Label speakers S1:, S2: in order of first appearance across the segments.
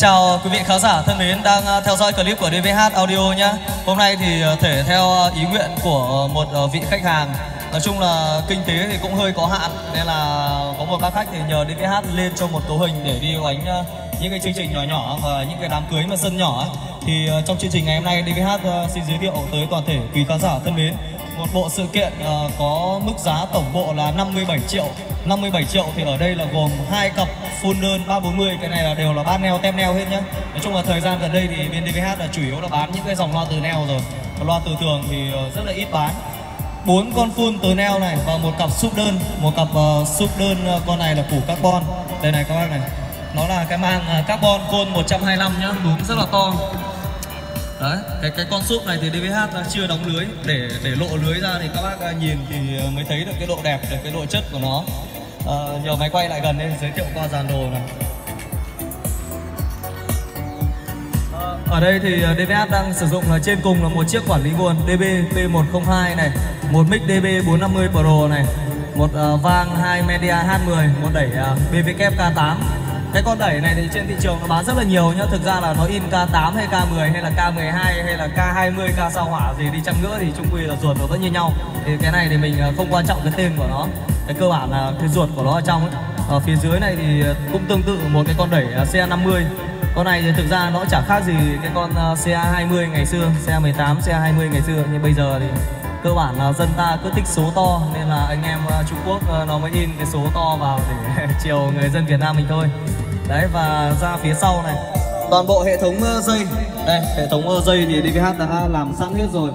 S1: Chào quý vị khán giả thân mến đang à, theo dõi clip của DVH Audio nhé. Hôm nay thì à, thể theo à, ý nguyện của một vị khách hàng. Nói chung là kinh tế thì cũng hơi có hạn, Nên là có một các khách thì nhờ DVH lên cho một cấu hình để đi đánh những cái chương trình nhỏ nhỏ và những cái đám cưới mà sân nhỏ Thì trong chương trình ngày hôm nay DVH xin giới thiệu tới toàn thể quý khán giả thân mến một bộ sự kiện uh, có mức giá tổng bộ là 57 triệu. 57 triệu thì ở đây là gồm hai cặp full đơn 340 cái này là đều là bán neo tem neo hết nhá. Nói chung là thời gian gần đây thì bên DVH là chủ yếu là bán những cái dòng loa từ neo rồi. Còn loa từ thường thì uh, rất là ít bán. Bốn con full từ neo này và một cặp súp đơn. Một cặp ờ, uh, súp đơn uh, con này là củ carbon. Đây này các bác này. Nó là cái mang uh, à, carbon côn 125 nhá. Đúng rất là to đấy cái cái con súp này thì DVH chưa đóng lưới. Để để lộ lưới ra thì các bác nhìn thì mới thấy được cái độ đẹp được cái độ chất của nó. À, nhờ máy quay lại gần nên giới thiệu qua dàn đồ này. À, ở đây thì DVH đang sử dụng là trên cùng là một chiếc quản lý nguồn DB P102 này một mic DB 450 Pro này một uh, vang 2 media H10 một đẩy uh, BVK K8 cái con đẩy này thì trên thị trường nó bán rất là nhiều nhá. Thực ra là nó in K8 hay K10 hay là K12 hay là K20 K sao hỏa gì đi chăng nữa thì chung quy là ruột nó vẫn như nhau. Thì cái này thì mình à, không quan trọng cái tên của nó. Cái cơ bản là cái ruột của nó ở trong ấy. Ở phía dưới này thì cũng tương tự một cái con đẩy à, CA50 con này thì thực ra nó chả khác gì cái con à, CA20 ngày xưa CA18 CA20 ngày xưa. Nhưng bây giờ thì cơ bản là dân ta cứ thích số to, nên là anh em ờ, Trung Quốc ờ, nó mới in cái số to vào để chiều người dân Việt Nam mình thôi. Đấy, và ra phía sau này. Toàn bộ hệ thống dây. Đây, hệ thống dây thì DVH đã làm sẵn hết rồi.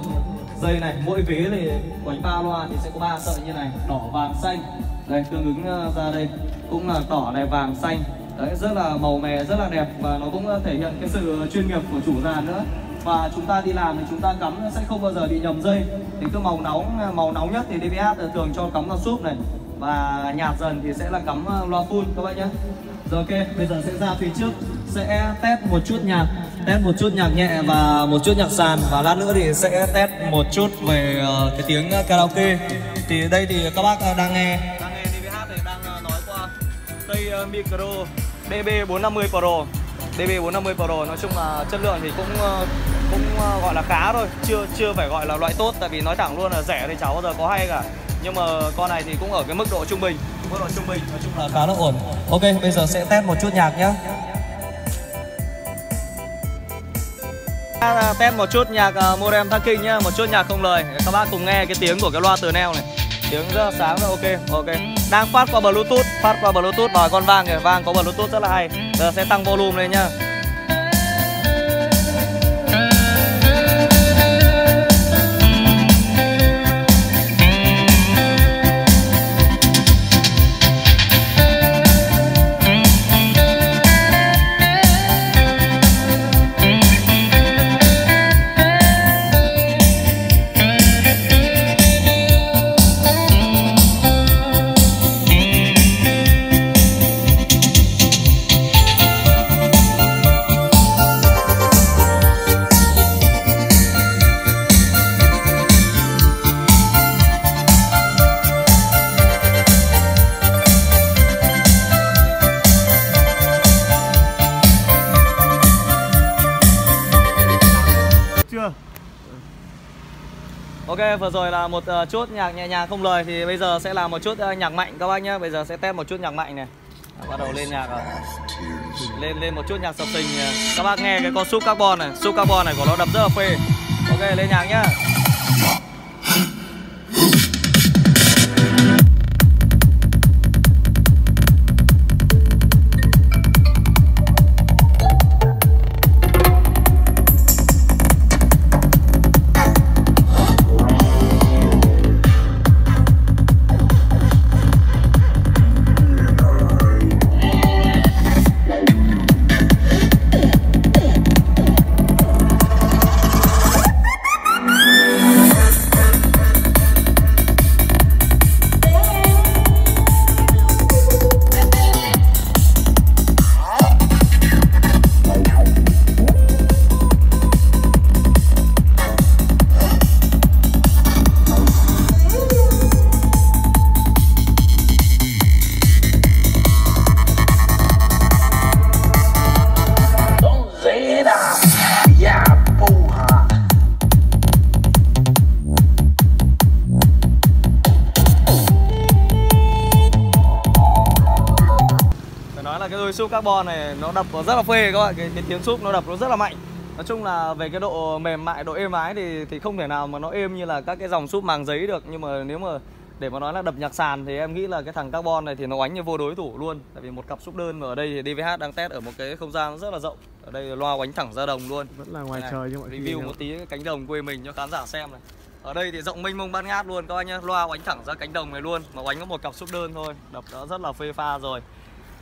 S1: Dây này, mỗi vế thì quánh ba loa thì sẽ có ba sợi như này, đỏ, vàng, xanh. Đây, tương ứng ra đây. Cũng là đỏ này, vàng, xanh. Đấy, rất là màu mè, rất là đẹp và nó cũng thể hiện cái sự chuyên nghiệp của chủ dàn nữa và chúng ta đi làm thì chúng ta cắm sẽ không bao giờ bị nhầm dây. Thì cứ màu nóng màu nóng nhất thì DPA thường cho cắm loa súp này. Và nhạt dần thì sẽ là cắm ờ, loa full các bạn nhé. Rồi ok, bây giờ sẽ ra phía trước. Sẽ test một chút nhạc test một chút nhạc nhẹ và một chút nhạc sàn. Và lát nữa thì sẽ test một chút về ờ, cái tiếng ờ, karaoke. Thì đây thì các bác đang nghe. Đang nghe DVH thì đang nói qua. Cây micro DB450 Pro. DB450 Pro. Nói chung là chất lượng thì cũng ờ, cũng ờ, gọi là khá thôi. Chưa chưa phải gọi là loại tốt tại vì nói thẳng luôn là rẻ thì cháu bao giờ có hay cả. Nhưng mà con này thì cũng ở cái mức độ trung bình. Mức độ trung bình nói chung là khá là ổn. Ok bây giờ sẽ test một chút nhạc nhé test một chút nhạc uh, modem talking nhá. Một chút nhạc không lời. Các bác cùng nghe cái tiếng của cái loa từ neo này tiếng rất là sáng rồi, ok ok. Đang phát qua bluetooth, phát qua bluetooth và con vang kìa, vang có bluetooth rất là hay. Giờ sẽ tăng volume lên nhá. Vừa rồi là một ờ, uh, chút nhạc nhẹ nhàng không lời thì bây giờ sẽ là một chút uh, ờ, nhạc mạnh các bác nhé Bây giờ sẽ test một chút nhạc mạnh này. Bắt đầu lên nhạc rồi. Lên lên một chút nhạc sập tình ờ, Các bác nghe cái con súp carbon này. Súp carbon này của nó đập rất là phê. Ok lên nhạc nhá. Carbon này nó đập rất là phê các bạn cái, cái tiếng súp nó đập nó rất là mạnh. Nói chung là về cái độ mềm mại độ êm ái thì thì không thể nào mà nó êm như là các cái dòng súp màng giấy được. Nhưng mà nếu mà để mà nói là đập nhạc sàn thì em nghĩ là cái thằng carbon này thì nó oánh như vô đối thủ luôn. Tại vì một cặp súp đơn mà ở đây thì DVH đang test ở một cái không gian rất là rộng. Ở đây loa oánh thẳng ra đồng luôn.
S2: Vẫn là ngoài này, trời như mọi
S1: review một tí cánh đồng quê mình cho khán giả xem này. Ở đây thì rộng mênh mông bát ngát luôn các anh nhá. Loa oánh thẳng ra cánh đồng này luôn mà oánh có một cặp súp đơn thôi. Đập đã rất là phê pha rồi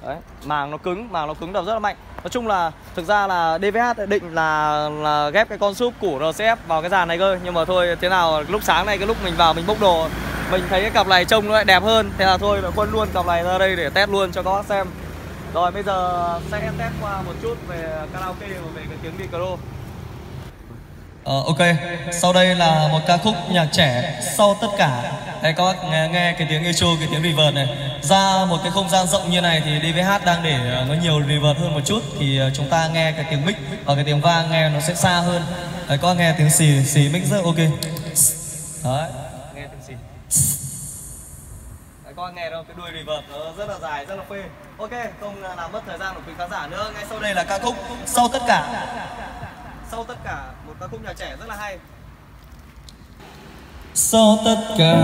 S1: Đấy, màng nó cứng, màng nó cứng đập rất là mạnh. Nói chung là thực ra là DVH định là là ghép cái con súp củ RCF vào cái dàn này cơ. Nhưng mà thôi thế nào lúc sáng này cái lúc mình vào mình bốc đồ Mình thấy cái cặp này trông nó lại đẹp hơn. Thế là thôi quân luôn cặp này ra đây để test luôn cho các bác xem. Rồi bây giờ sẽ test qua một chút về karaoke và về cái tiếng micro. Ờ, ok, sau đây là một ca khúc nhạc trẻ sau tất cả. Đây các bác nghe, nghe cái tiếng echo, cái tiếng reverb này. Ra một cái không gian rộng như này thì DVH đang để ờ, nó nhiều reverb hơn một chút. Thì ờ, chúng ta nghe cái tiếng mic và cái tiếng vang nghe nó sẽ xa hơn. Đấy, các bác nghe tiếng xì, xì mic rất ok. Đấy, nghe tiếng xì. Đấy, các bác nghe đâu, cái đuôi reverb nó rất là dài, rất là phê. Ok, không làm mất thời gian của quý khán giả nữa. Ngay sau đây là ca khúc sau tất cả sau tất cả một ca khúc nhạc trẻ rất là hay. Sau tất cả,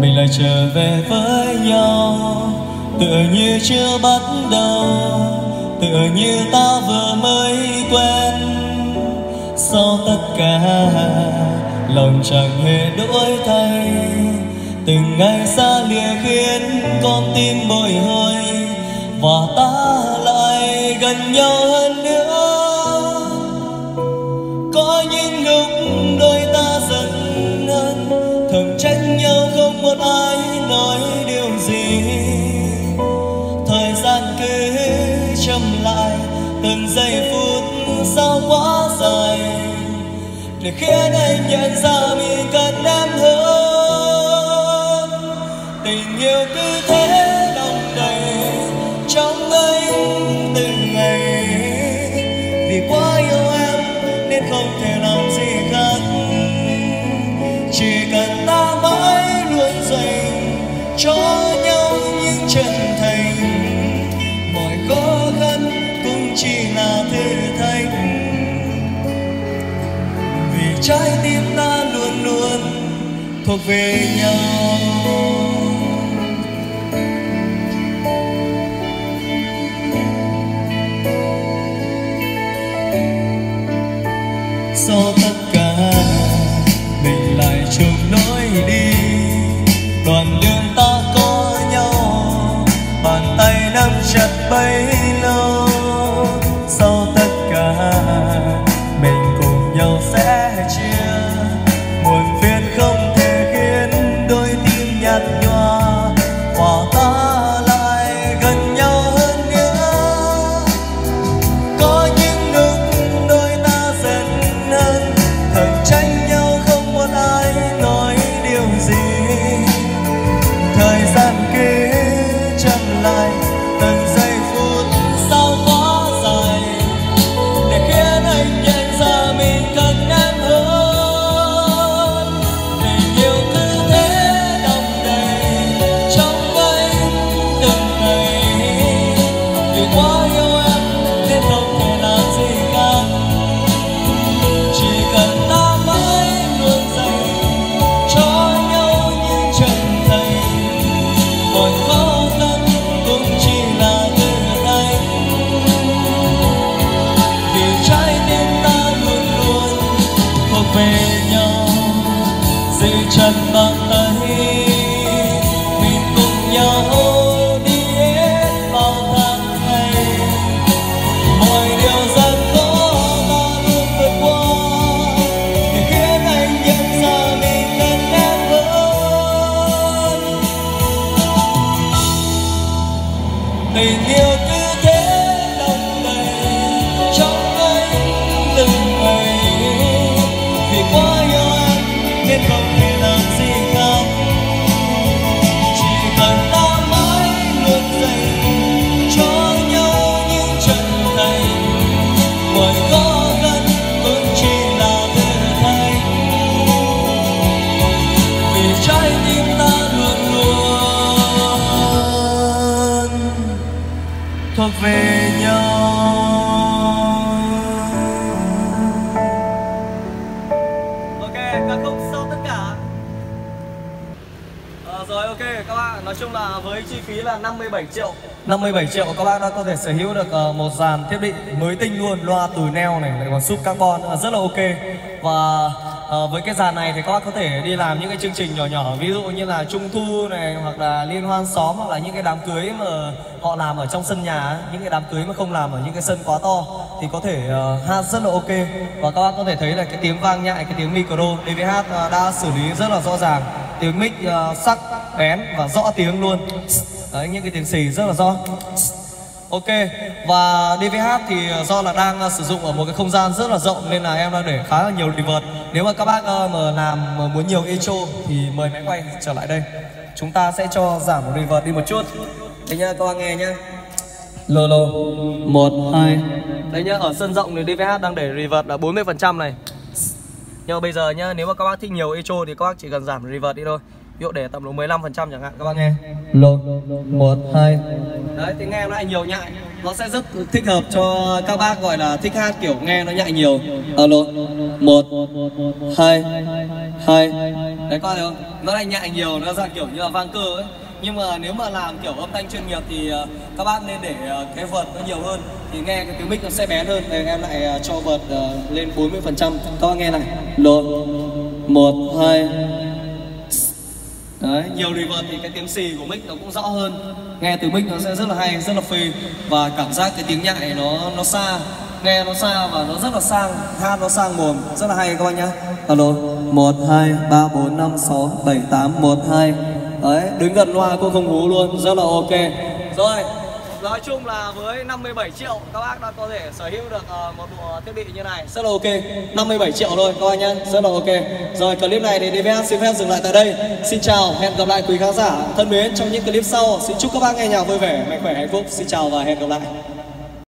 S1: mình lại trở về với nhau. Tựa như chưa bắt đầu, tựa như ta vừa mới quen. Sau tất cả, lòng chẳng hề đổi thay. Từng ngày xa lìa khiến con tim bồi hồi, và ta lại gần nhau hơn. Gian cứ chậm lại, từng giây phút sao quá dài, để khiến anh nhận ra mình cần em hơn. Tình yêu cứ thế trái tim ta luôn luôn thuộc về nhau. Sau 每天 Ok, ca khúc sau tất cả. À, Rồi ok các bạn, nói chung là với chi phí là 57 triệu. 57 triệu các bạn đã có thể sở hữu được ờ, một dàn thiết bị mới tinh luôn Loa từ neo này, lại còn súp carbon ờ, rất là ok. Và Ờ, với cái dàn này thì các bác có thể đi làm những cái chương trình nhỏ nhỏ Ví dụ như là trung thu này, hoặc là liên hoan xóm Hoặc là những cái đám cưới mà họ làm ở trong sân nhà Những cái đám cưới mà không làm ở những cái sân quá to Thì có thể uh, hát rất là ok. Và các bác có thể thấy là cái tiếng vang nhại, cái tiếng micro DVH uh, ờ, đã xử lý rất là rõ ràng. Tiếng mic uh, sắc, bén và rõ tiếng luôn. Đấy, những cái tiếng xì rất là rõ. Ok, và DVH thì ờ, do là đang ờ, sử dụng ở một cái không gian rất là rộng nên là em đang để khá là nhiều reverb Nếu mà các bác ờ, mà làm mà muốn nhiều echo thì mời máy quay trở lại đây. Chúng ta sẽ cho giảm một reverb đi một chút. Đấy nhá, các bác nghe nhá. Lô lô. Một hai. Đấy nhá, ở sân rộng thì DVH đang để reverb là 40% này. Nhưng mà bây giờ nhá, nếu mà các bác thích nhiều echo thì các bác chỉ cần giảm reverb đi thôi. Ví dụ để tầm độ 15% chẳng hạn các bác nghe. Lô một hai. Đấy thì nghe nó lại nhiều nhại Nó sẽ rất thích hợp cho các bác gọi là thích hát kiểu nghe nó nhại nhiều. Alo một hai. Hai. Đấy coi thấy không? Nó lại nhại nhiều, nó ra kiểu như là vang cơ ấy. Nhưng mà nếu mà làm kiểu âm thanh chuyên nghiệp thì uh, các bác nên để uh, cái vợt nó nhiều hơn. Thì nghe cái tiếng mic nó sẽ bén hơn. Đây em lại cho vợt lên 40 phần trăm. Các bác nghe này. Lột một hai Đấy, nhiều reverb thì cái tiếng xì của mic nó cũng rõ hơn. Nghe từ mic nó sẽ rất là hay, rất là phê. Và cảm giác cái tiếng nhại nó nó xa. Nghe nó xa và nó rất là sang Hát nó sang mồm, rất là hay các bạn nhá. Alo, 1, 2, 3, 4, 5, 6, 7, 8, 1, 2 Đấy, đứng gần loa cũng không hú luôn, rất là ok. Rồi, nói chung là với 57 triệu, các bác đã có thể sở hữu được ờ, một bộ thiết bị như này. Rất là ok 57 triệu thôi, các bác nhá. Rất là ok. Rồi clip này thì DVS xin phép dừng lại tại đây. Xin chào, hẹn gặp lại quý khán giả thân mến trong những clip sau. Xin chúc các bác nghe nhà vui vẻ, mạnh khỏe, hạnh phúc. Xin chào và hẹn gặp lại.